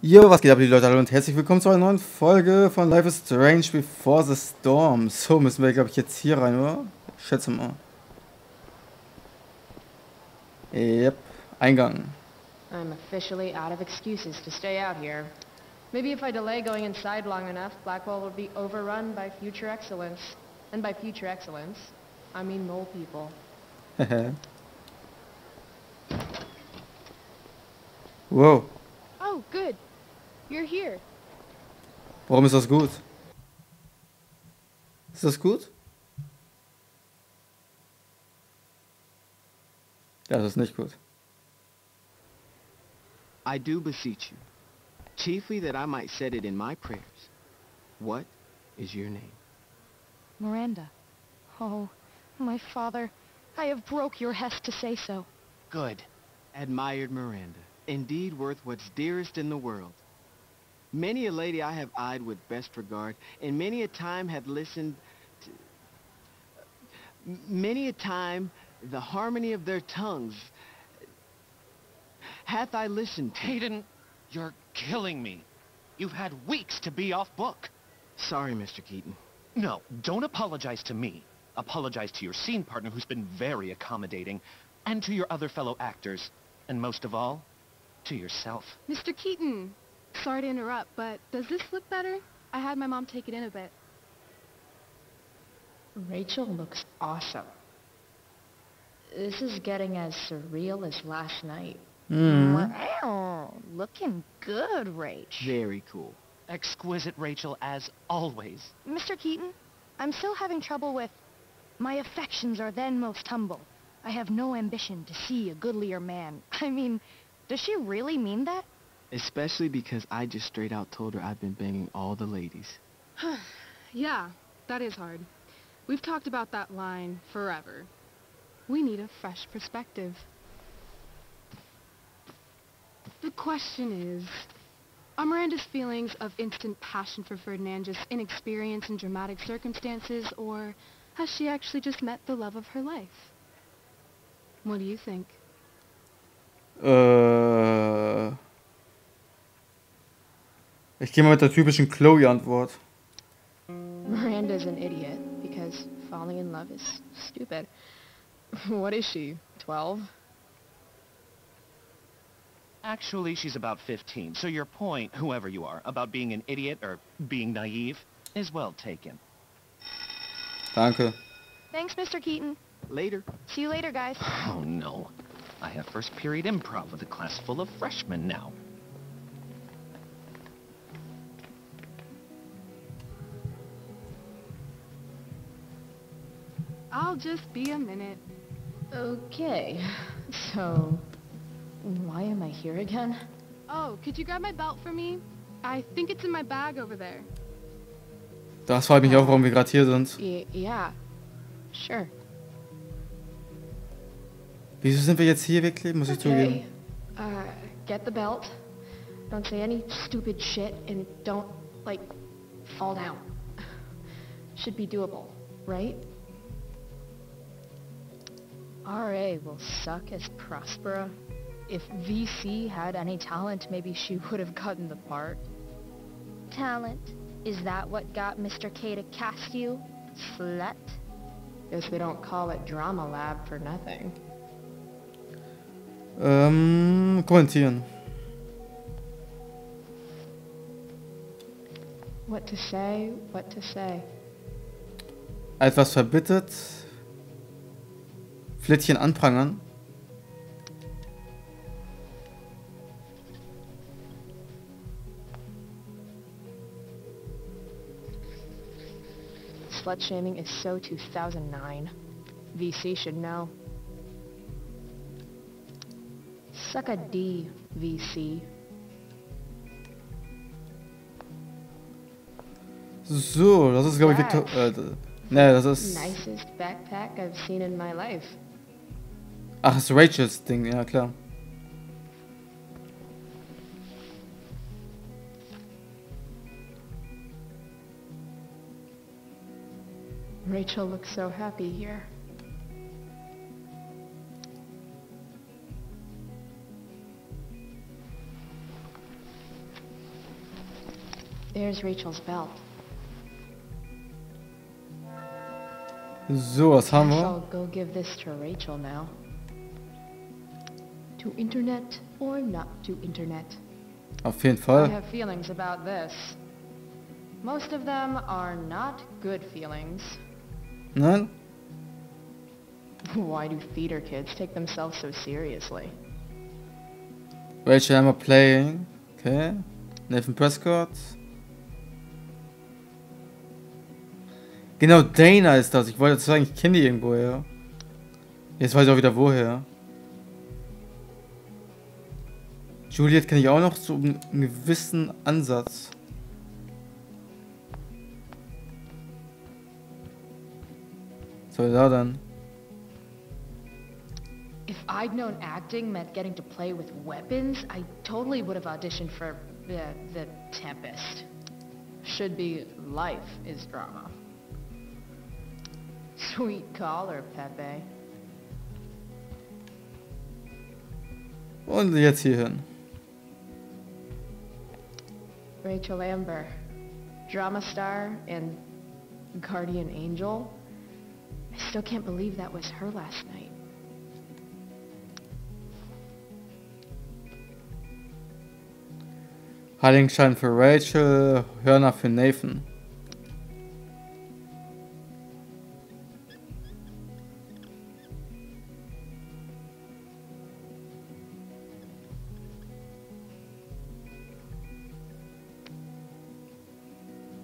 Jo, was geht ab, liebe Leute, hallo und herzlich willkommen zu einer neuen Folge von Life is Strange Before the Storm. So, müssen wir, glaube ich, jetzt hier rein, oder? Ich schätze mal. Yep, Eingang. I'm officially out of excuses to stay out here. Maybe if I delay going inside long enough, Blackwell will be overrun by future excellence. And by future excellence, I mean mole people. wow, Oh, good. You're here. warum ist das gut? Ist das gut? Ja, das ist nicht gut. I do beseech you, chiefly that I might set it in my prayers. What is your name? Miranda. Oh, my father, I have broke your hest to say so. Good. Admired Miranda. Indeed worth what's dearest in the world. Many a lady I have eyed with best regard, and many a time have listened to... Many a time the harmony of their tongues hath I listened to. Hayden, you're killing me. You've had weeks to be off book. Sorry, Mr. Keaton. No, don't apologize to me. Apologize to your scene partner who's been very accommodating, and to your other fellow actors, and most of all, to yourself. Mr. Keaton, sorry to interrupt, but does this look better? I had my mom take it in a bit. Rachel looks awesome. This is getting as surreal as last night. Mhm. Wow, looking good, Rach. Very cool. Exquisite Rachel, as always. Mr. Keaton, I'm still having trouble with... My affections are then most humble. I have no ambition to see a goodlier man. I mean, does she really mean that? Especially because I just straight out told her I've been banging all the ladies. Yeah, that is hard. We've talked about that line forever. We need a fresh perspective. The question is, are Miranda's feelings of instant passion for Ferdinand just inexperience in dramatic circumstances, or has she actually just met the love of her life? What do you think? Äh. Ich gehe mal mit der typischen Chloe-Antwort. Miranda's an idiot because falling in love is stupid. What is she, 12? Actually, she's about 15, so your point, whoever you are, about being an idiot or being naive, is well taken. Danke. Thanks, Mr. Keaton. Later. See you later, guys. Oh no. I have first period improv with a class full of freshmen now. I'll just be a minute. Okay, so why am I here again? Oh, could you grab my belt for me? I think it's in my bag over there. Das frage ich mich auch, warum wir gerade hier sind. Y yeah, sure. Wieso sind wir jetzt hier wirklich? Muss ich zugeben. Okay, uh, get the belt. Don't say any stupid shit and don't, like, fall down. Should be doable, right? RA will suck as Prospera. If VC had any talent, maybe she would have gotten the part. Talent. Is that what got Mr. K to cast you? Slut? Guess they don't call it Drama Lab for nothing. Um, ähm, kommentieren. What to say, what to say. Etwas verbittet. Flittchen anprangern. Slut shaming is so 2009. VC should know. Suck a D, VC. So, das ist glaube ich. Äh, ne, das ist... Nicest backpack I've seen in my life. Ach, ist Rachels Ding, ja klar. Rachel looks so happy here. There's Rachel's belt. So, was haben wir? I'll go give this to Rachel now. To internet or not to internet. Auf jeden I Fall. have feelings about this. Most of them are not good feelings. Nein? Why do theater kids take themselves so seriously? Rachel Emma playing. Okay. Nathan Prescott. Genau, Dana ist das. Ich wollte sagen, ich kenne die irgendwoher. Jetzt weiß ich auch wieder woher. Juliet kenne ich auch noch so einen gewissen Ansatz. Was soll da dann? If I'd known acting meant getting to play with weapons, I totally would have auditioned for the, the Tempest. Should be life is drama. Sweet caller, Pepe. Und jetzt hier hin. Rachel Amber, drama star and guardian angel. I still can't believe that was her last night. Heiligenschein für Rachel, Hörner für Nathan.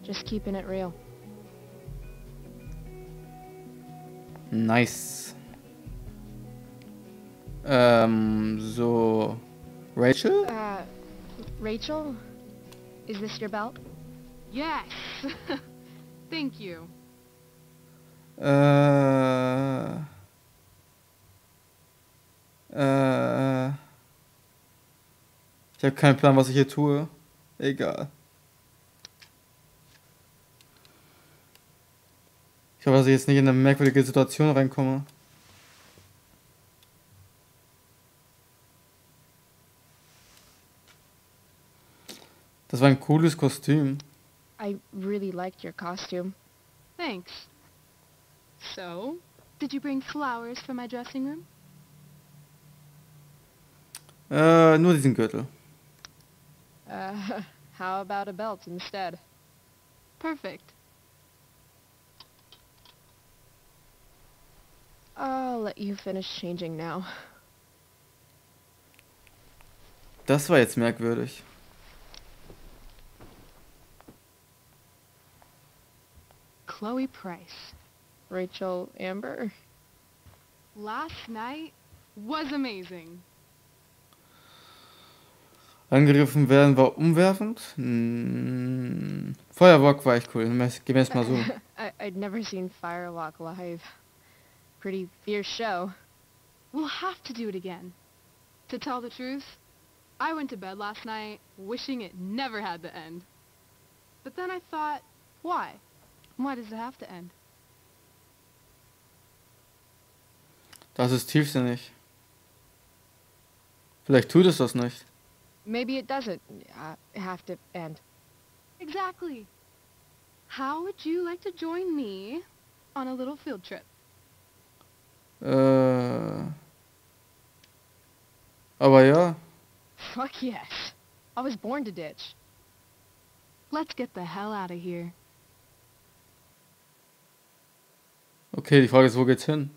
Just keeping it real. Nice. Ähm, so. Rachel? Uh, Rachel? Is this your belt? Yes! Thank you. Äh. Äh. Ich habe keinen Plan, was ich hier tue. Egal. Ich hoffe, dass ich jetzt nicht in eine merkwürdige Situation reinkomme. Das war ein cooles Kostüm. I really liked your costume. Thanks. So, did you bring flowers for my dressing room? Äh, nur diesen Gürtel. Uh, how about a belt instead? Perfect. I'll let you finish changing now. Das war jetzt merkwürdig. Chloe Price. Rachel Amber? Last night was amazing. Angegriffen werden war umwerfend. Hm, Feuerwerk war echt cool. Gehen wir erst mal so. I'd never seen Firewalk live. Pretty fierce show. We'll have to do it again. To tell the truth, I went to bed last night wishing it never had to end. But then I thought, why? Why does it have to end? Das ist tiefsinnig. Vielleicht tut es das nicht. Maybe it doesn't uh, have to end. Exactly. How would you like to join me on a little field trip? Äh. Aber ja. Fuck yes. I was born to ditch. Let's get the hell out of here. Okay, die Frage ist, wo geht's hin?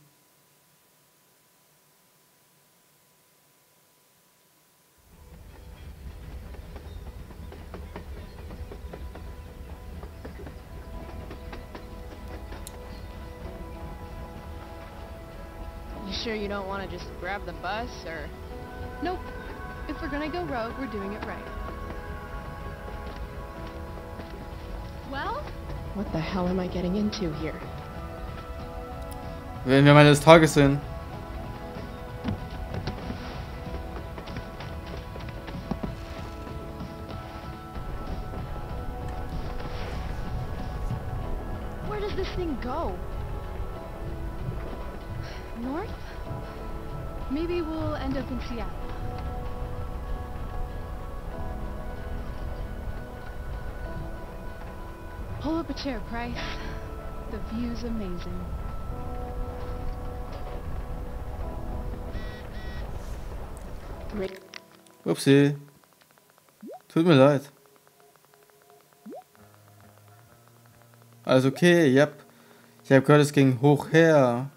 Sure you don't want to just grab the bus, or... Nope. If we're gonna go rogue, we're doing it right. Well, What the hell am I getting into here? Werden wir am Ende des Tages sehen. Seattle. Pull up a chair, Price. The view's amazing. Rick, Upsi. Tut mir leid. Also okay, yep. Ich habe gehört, es ging hoch her.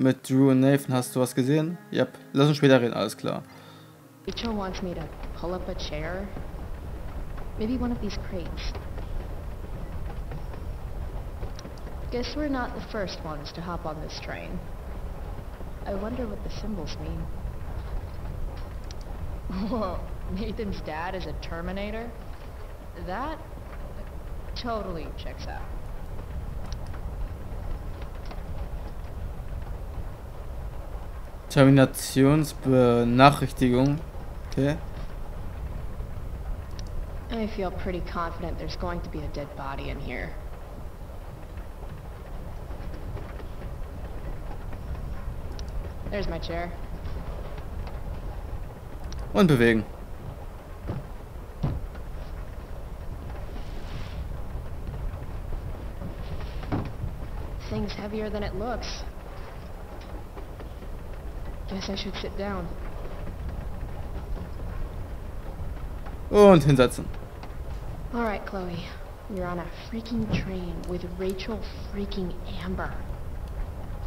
Mit Drew und Nathan. Hast du was gesehen? Yep. Lass uns später reden, alles klar. Rachel wants me to pull up a chair. Maybe one of these crates. Guess we're not the first ones to hop on this train. I wonder what the symbols mean. Whoa, Nathan's dad is a Terminator? That totally checks out. Terminationsbenachrichtigung. Okay. I feel pretty confident there's going to be a dead body in here. There's my chair. Und bewegen. Thing's heavier than it looks. Guess I should sit down. Oh, und hinsetzen. Alright, Chloe. You're on a freaking train with Rachel freaking Amber.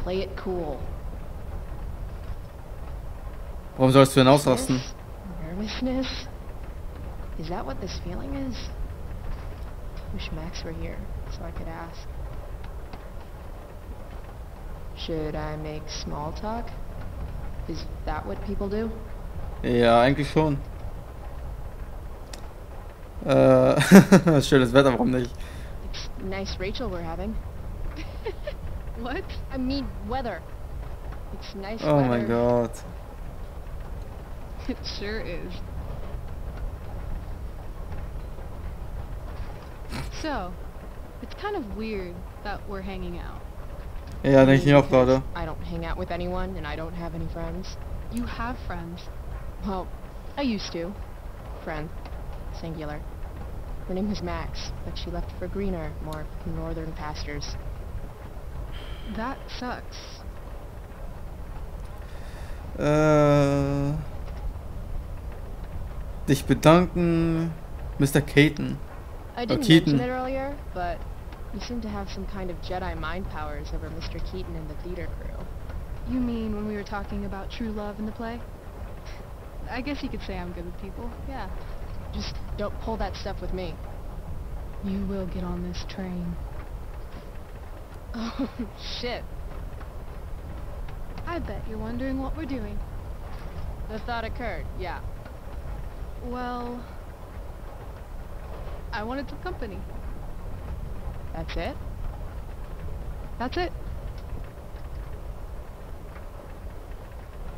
Play it cool. Warum sollst du denn? Nervous- Nervousness? Is that what this feeling is? Wish Max were here, so I could ask. Should I make small talk? Is that what people do? Ja, eigentlich schon. Äh, schönes Wetter, warum nicht? It's nice Rachel we're having. What? I mean, weather. It's nice Oh weather. mein Gott. It sure is. So, it's kind of weird that we're hanging out. Ja, denke ich mir auch Because gerade. I don't hang out with anyone, and I don't have any friends. You have friends. Well, I used to. Friend. Singular. Her name was Max, but she left for greener, more northern pastures. That sucks. Äh, dich bedanken, Mr. Keaton. I didn't Keaton. mention it earlier, but you seem to have some kind of Jedi mind powers over Mr. Keaton and the theater crew. You mean when we were talking about true love in the play? I guess you could say I'm good with people, yeah. Just don't pull that stuff with me. You will get on this train. Oh, shit. I bet you're wondering what we're doing. The thought occurred, yeah. Well, I wanted some company. That's it? That's it.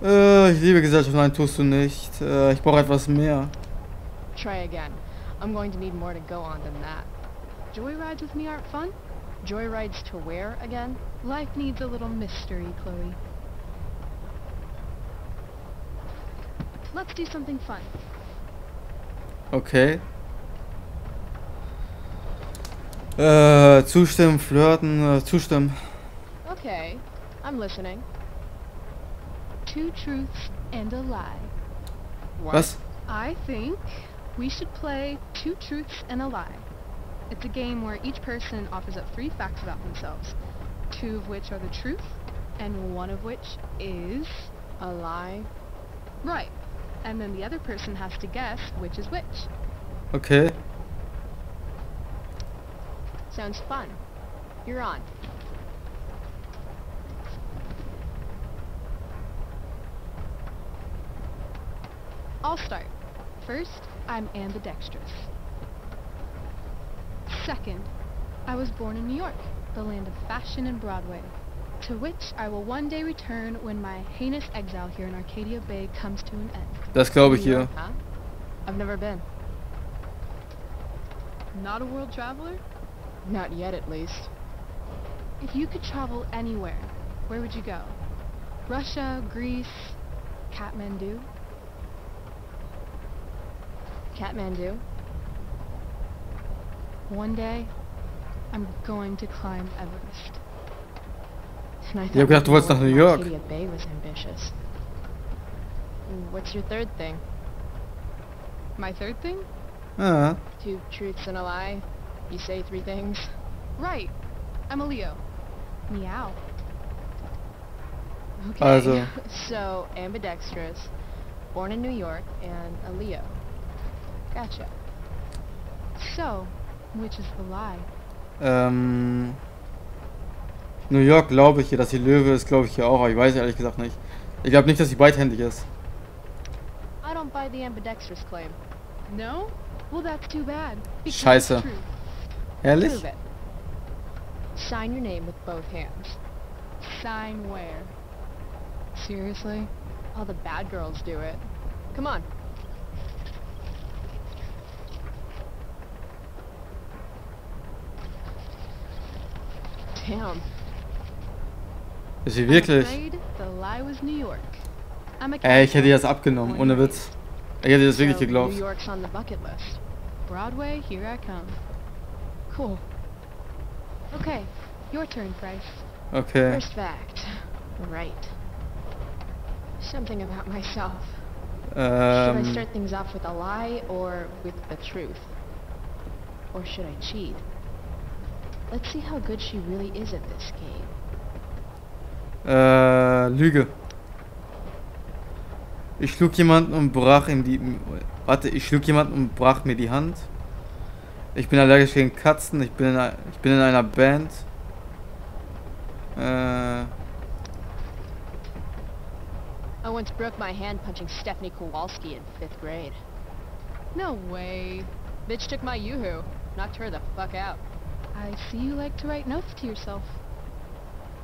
Äh, ich liebe Gesellschaft, nein, tust du nicht. Äh, ich brauche etwas mehr. Try again. I'm going to need more to go on than that. Joyrides with me aren't fun. Joyrides to where again? Life needs a little mystery, Chloe. Let's do something fun. Okay. Äh, zustimmen, flirten, äh, zustimmen. Okay, I'm listening. Two truths and a lie. What? Was? I think we should play Two Truths and a Lie. It's a game where each person offers up three facts about themselves, two of which are the truth, and one of which is A lie? right. And then the other person has to guess which is which. Okay. Sounds fun. You're on. I'll start. First, I'm ambidextrous. Second, I was born in New York, the land of fashion and Broadway, to which I will one day return when my heinous exile here in Arcadia Bay comes to an end. Das glaube ich New Huh? I've never been. Not a world traveler? Not yet, at least. If you could travel anywhere, where would you go? Russia, Greece, Kathmandu? Kathmandu? One day, I'm going to climb Everest. And I thought du wolltest nach New York. Arcadia Bay was ambitious. What's your third thing? My third thing? Ah, Two truths and a lie? You say three things? Right. I'm a Leo. Meow. Okay. Also. so, ambidextrous, born in New York, and a Leo. Gotcha. So, which is the lie? ähm... New York glaube ich hier, dass sie Löwe ist, glaube ich hier auch, aber ich weiß ehrlich gesagt nicht. Ich glaube nicht, dass sie beidhändig ist. I don't buy the ambidextrous claim. No? Well, that's too bad. because Scheiße. Prove it. Sign your name with both hands. Sign where? Seriously? All the bad girls do it. Come on. Damn. Sie wirklich? afraid the lie was New York. I'm a Ey, ich hätte das abgenommen, ohne Witz. Ich hätte das wirklich geglaubt. New York's on the bucket list. Broadway, here I come. Cool. Okay, your turn, Price. Okay. First fact. Right. Something about myself. Should I start things off with a lie or with the truth? Or should I cheat? Let's see how good she really is at this game. äh, Lüge. Ich schlug jemanden und brach ihm die... Warte, ich schlug jemanden und brach mir die Hand. Ich bin allergisch gegen Katzen. Ich bin in, ich bin in einer Band. Äh, I once broke my hand punching Stephanie Kowalski in fifth grade. No way. Bitch took my yoo-hoo. Knocked her the fuck out. I see you like to write notes to yourself.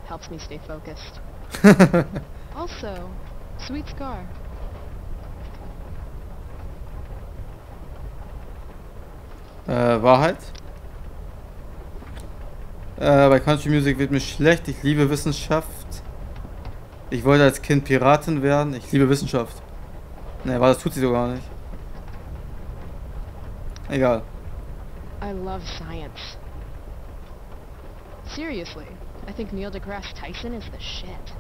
Helps me stay focused. Also, sweet scar. Äh, Wahrheit. Äh, bei Country Music wird mir schlecht. Ich liebe Wissenschaft. Ich wollte als Kind Piratin werden. Ich liebe Wissenschaft. Ne, aber das tut sie sogar nicht. Egal. I love science. Seriously, I think Neil deGrasse Tyson is the shit.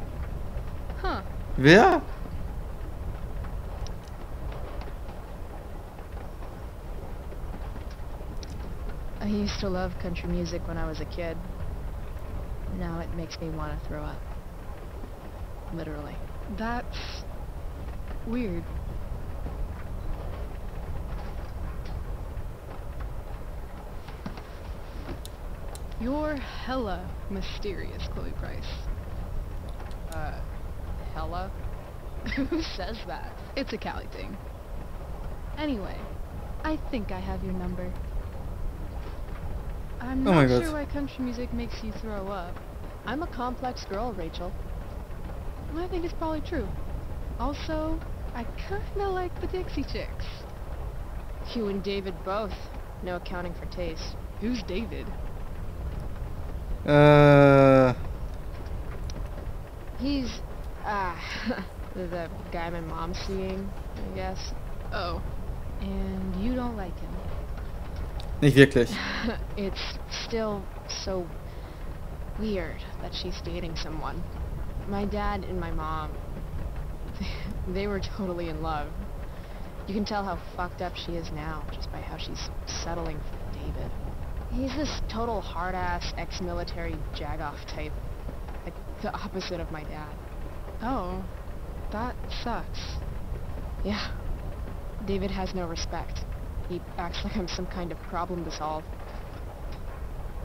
Huh. Wer? Used to love country music when I was a kid. Now it makes me want to throw up. Literally. That's weird. You're hella mysterious, Chloe Price. Uh, hella? Who says that? It's a Cali thing. Anyway, I think I have your number. I'm Oh my not God. sure why country music makes you throw up. I'm a complex girl, Rachel. I think it's probably true. Also, I kinda like the Dixie Chicks. You and David both. No accounting for taste. Who's David? Uh... He's, ah, the guy my mom's seeing, I guess. Oh. And you don't like him. Nicht wirklich. it's still so weird that she's dating someone. My dad and my mom, they were totally in love. You can tell how fucked up she is now just by how she's settling for David. He's this total hard-ass ex-military jagoff type. Like, the opposite of my dad. Oh. That sucks. Yeah. David has no respect. He acts like I'm some kind of problem to solve.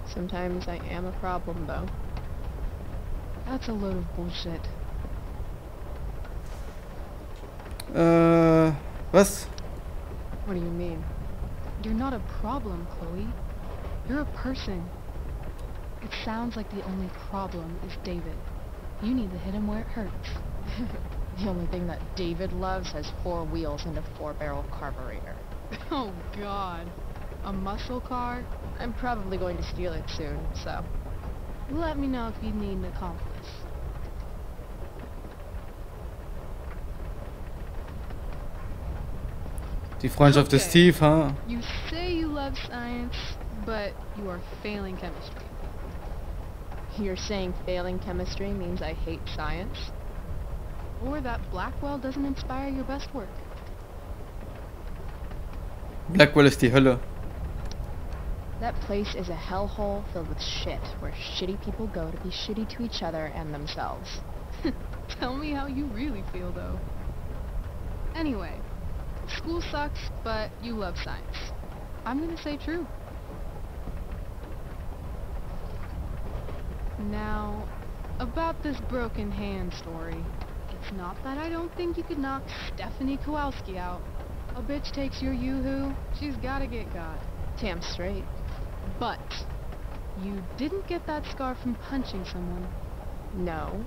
Sometimes I am a problem, though. That's a load of bullshit. Uh, was? What do you mean? You're not a problem, Chloe. You're a person. It sounds like the only problem is David. You need to hit him where it hurts. The only thing that David loves has four wheels and a four-barrel carburetor. oh, God. A muscle car? I'm probably going to steal it soon, so... Let me know if you need an accomplice. Die Freundschaft ist Okay. tief, ha? You say you love science, but you are failing chemistry. You're saying failing chemistry means I hate science? Or that Blackwell doesn't inspire your best work. Blackwell ist die Hölle. That place is a hellhole filled with shit, where shitty people go to be shitty to each other and themselves. Tell me how you really feel, though. Anyway, school sucks, but you love science. I'm gonna say true. Now, about this broken hand story. It's not that I don't think you could knock Stephanie Kowalski out. A bitch takes your yoo-hoo, she's gotta get got. Damn straight. But, you didn't get that scar from punching someone. No.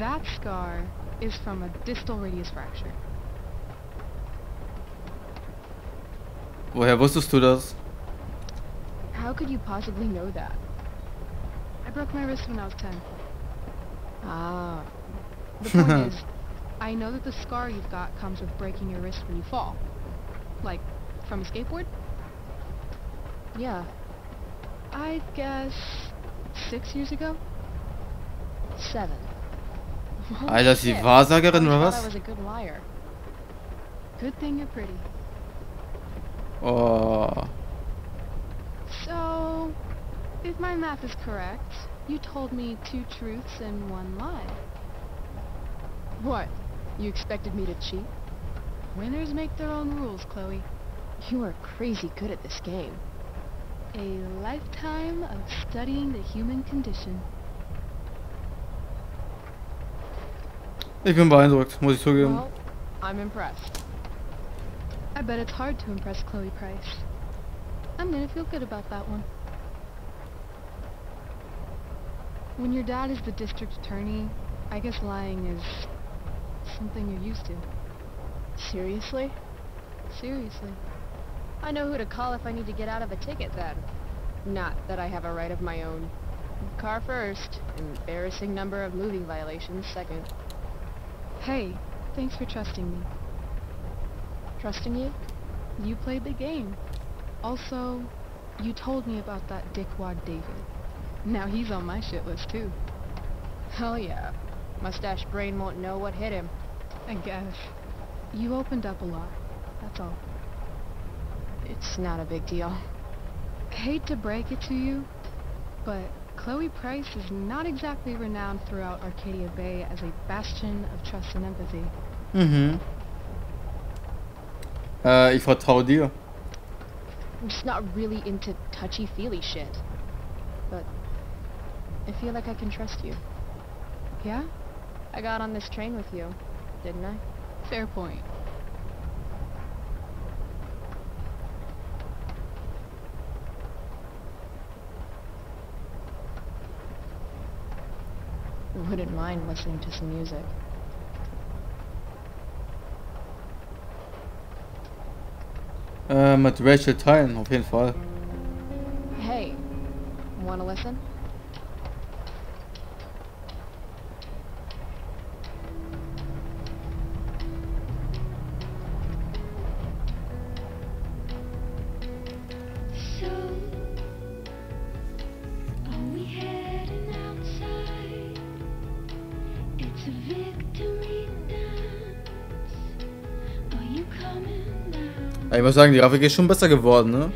That scar is from a distal radius fracture. Woher wusstest du das? How could you possibly know that? I broke my wrist when I was 10. Ah. The point is, I know that the scar you've got comes with breaking your wrist when you fall. Like, from a skateboard? Yeah. I guess... six years ago? Seven. Holy Alter, ist die shit. Wahrsagerin I oder thought I was? was a good liar. Good thing you're pretty. Oh. So, if my math is correct, you told me two truths and one lie. What? You expected me to cheat? Winners make their own rules, Chloe. You are crazy good at this game. A lifetime of studying the human condition. Ich bin beeindruckt, muss ich zugeben. Well, I'm impressed. I bet it's hard to impress Chloe Price. I'm gonna feel good about that one. When your dad is the district attorney, I guess lying is something you're used to. Seriously? Seriously. I know who to call if I need to get out of a ticket then. Not that I have a right of my own. Car first, embarrassing number of moving violations second. Hey, thanks for trusting me. Trusting you? You played the game. Also, you told me about that dickwad David. Now he's on my shit list too. Hell yeah. Mustache brain won't know what hit him. I guess. You opened up a lot. That's all. It's not a big deal. Hate to break it to you, but Chloe Price is not exactly renowned throughout Arcadia Bay as a bastion of trust and empathy. Mhm. Äh, ich vertraue dir. I'm just not really into touchy-feely shit. But I feel like I can trust you. Yeah? I got on this train with you, didn't I? Fair point. Wouldn't mind listening to some music. Äh, mit Rachel teilen, auf jeden Fall. Hey, wanna listen? Ich muss sagen, die Grafik ist schon besser geworden, ne?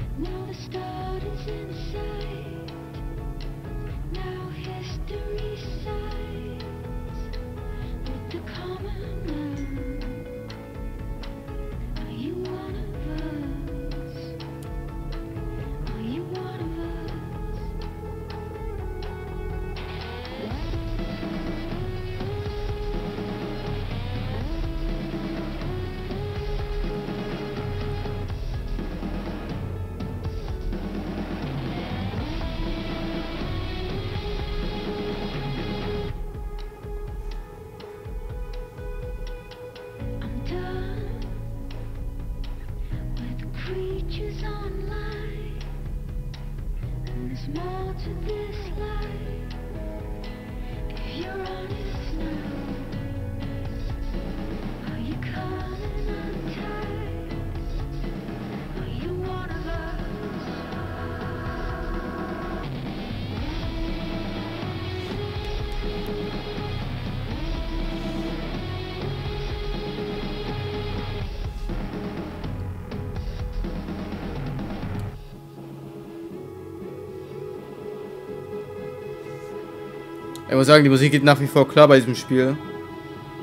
Muss sagen, die Musik geht nach wie vor klar bei diesem Spiel.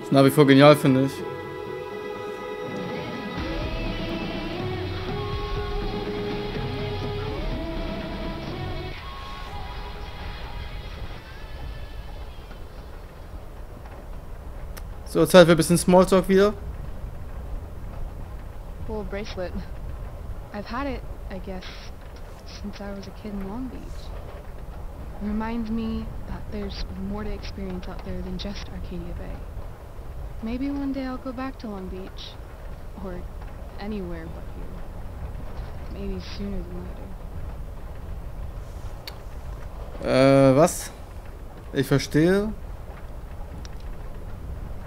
Ist nach wie vor genial, finde ich. So, Zeit für ein bisschen Smalltalk wieder. Cool bracelet. I've had it, I guess, since I was a kid in Long Beach. Reminds me that there's more to experience out there than just Arcadia Bay. Maybe one day I'll go back to Long Beach. Or anywhere but here. Maybe sooner than later. Äh, was? Ich verstehe.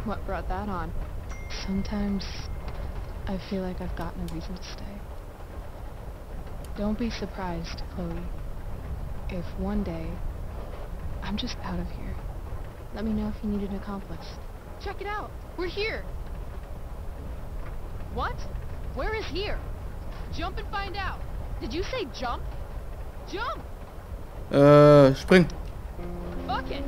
What brought that on? Sometimes I feel like I've got no reason to stay. Don't be surprised, Chloe, if one day I'm just out of here. Let me know if you need an accomplice. Check it out! We're here! What? Where is here? Jump and find out! Did you say jump? Jump! Äh, spring. Fuck it!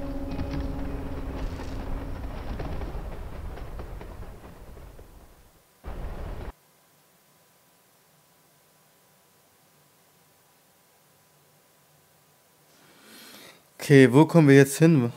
Okay, wo kommen wir jetzt hin?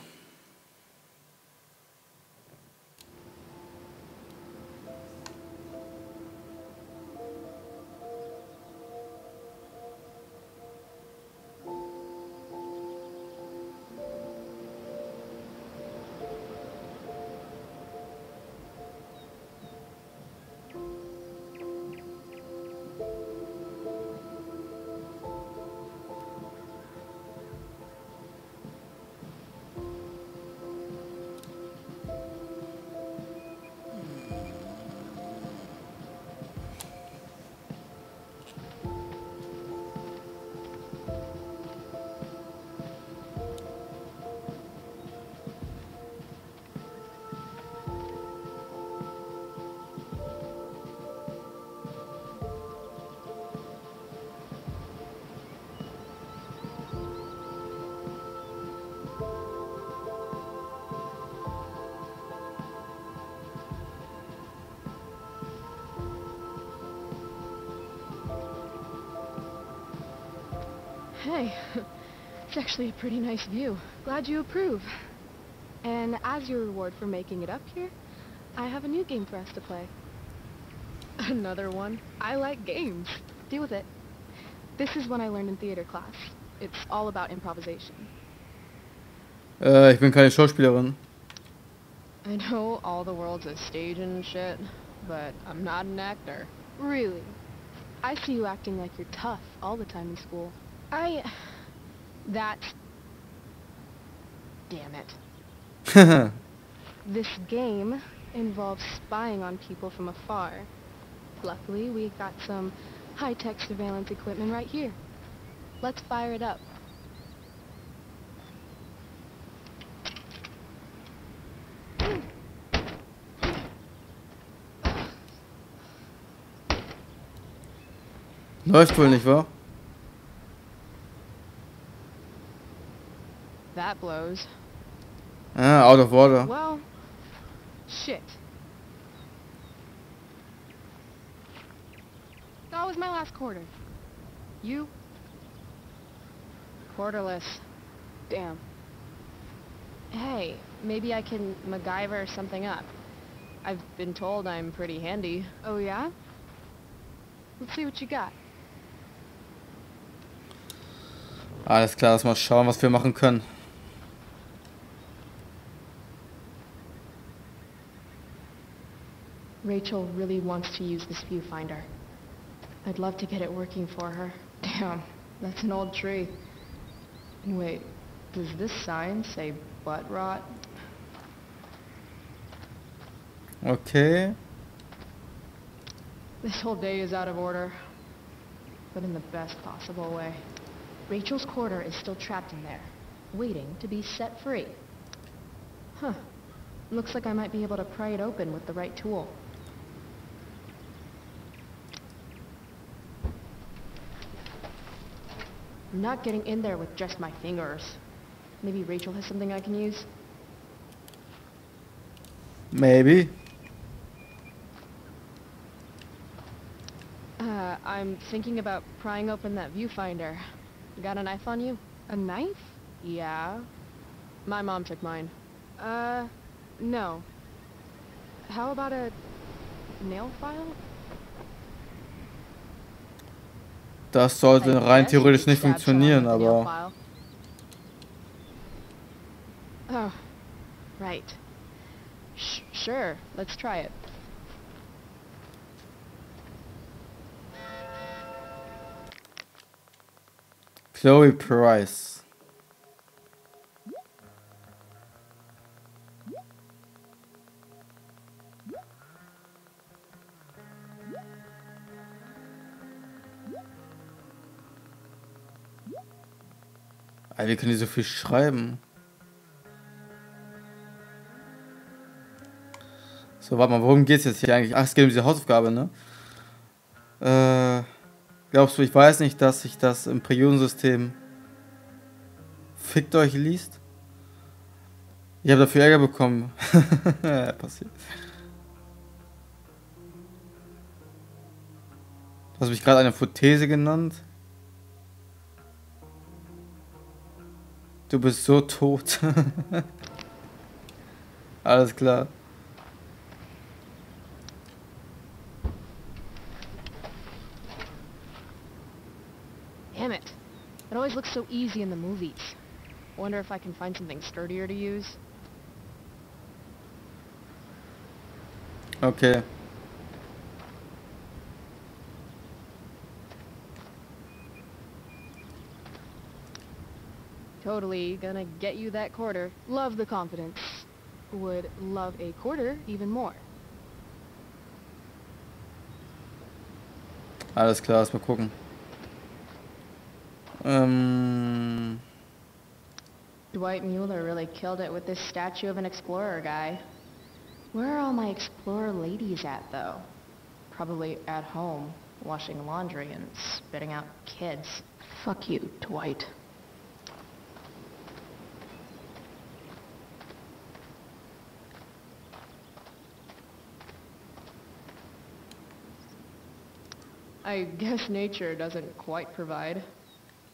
Hey, it's actually a pretty nice view. Glad you approve. And as your reward for making it up here, I have a new game for us to play. Another one? I like games. Deal with it. This is one I learned in theater class. It's all about improvisation. Äh, ich bin keine Schauspielerin. I know all the world's a stage and shit, but I'm not an actor. Really? I see you acting like you're tough all the time in school. I... That... Damn it. This game involves spying on people from afar. Luckily, we got some high-tech surveillance equipment right here. Let's fire it up. Läuft wohl nicht, wahr? That blows. Ah, out of order. Well, shit. That was my last quarter. You? Quarterless. Damn. Hey, maybe I can MacGyver something up. I've been told I'm pretty handy. Oh yeah? Let's see what you got. Alles klar, lass mal schauen, was wir machen können. Rachel really wants to use this viewfinder. I'd love to get it working for her. Damn, that's an old tree. And wait, does this sign say butt rot? Okay. This whole day is out of order, but in the best possible way. Rachel's quarter is still trapped in there, waiting to be set free. Huh. Looks like I might be able to pry it open with the right tool. I'm not getting in there with just my fingers. Maybe Rachel has something I can use? Maybe. Uh, I'm thinking about prying open that viewfinder. Got a knife on you? A knife? Yeah. My mom took mine. Uh, no. How about a nail file? Das sollte I rein guess you theoretisch could nicht stab someone funktionieren, with a nail aber file. Oh, right. Sh sure, let's try it. Chloe Price. Alter, wie können die so viel schreiben? So, warte mal, worum geht's jetzt hier eigentlich? Ach, es geht um diese Hausaufgabe, ne? Äh, glaubst du, ich weiß nicht, dass sich das im Periodensystem fickt euch liest? Ich habe dafür Ärger bekommen. passiert. Du hast mich gerade eine Prothese genannt. Du bist so tot. Alles klar. Damn it. It always looks so easy in the movies. Wonder if I can find something sturdier to use. Okay. Totally gonna get you that quarter. Love the confidence. Would love a quarter even more. Alles klar, lass mal gucken. Ähm, Dwight Mueller really killed it with this statue of an explorer guy. Where are all my explorer ladies at, though? Probably at home, washing laundry and spitting out kids. Fuck you, Dwight. I guess nature doesn't quite provide.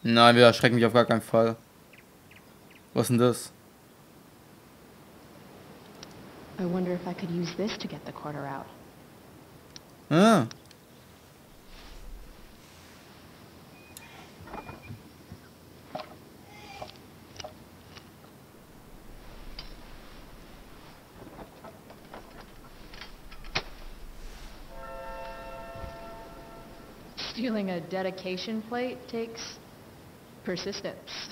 nein, wir erschrecken mich auf gar keinen Fall. Was denn das? I wonder if I could use this to get the quarter out. Ah. Stealing a dedication plate takes persistence.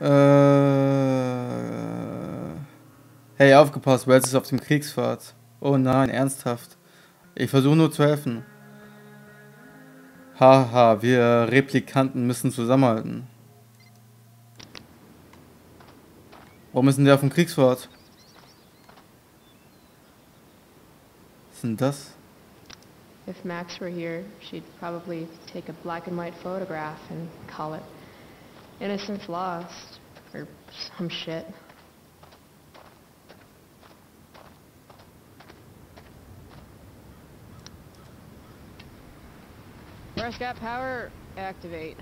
Äh. Hey, aufgepasst, Wells ist auf dem Kriegspfad. Oh nein, ernsthaft. Ich versuche nur zu helfen. Haha, wir Replikanten müssen zusammenhalten. Warum ist denn der auf dem Kriegsfahrt? Was ist denn das? If Max were here, she'd probably take a black and white photograph and call it Innocence Lost, or some shit. Got power, activate.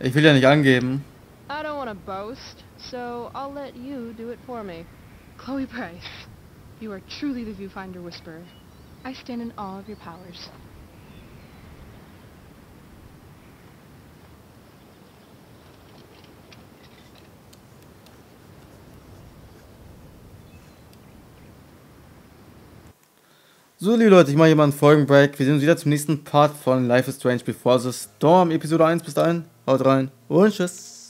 Ich will ja nicht angeben. I don't want to boast, so I'll let you do it for me. Chloe Price, you are truly the viewfinder whisperer. I stand in awe of your powers. So, liebe Leute, ich mache hier mal einen Folgenbreak. Wir sehen uns wieder zum nächsten Part von Life is Strange Before the Storm, Episode 1. Bis dahin, haut rein und tschüss.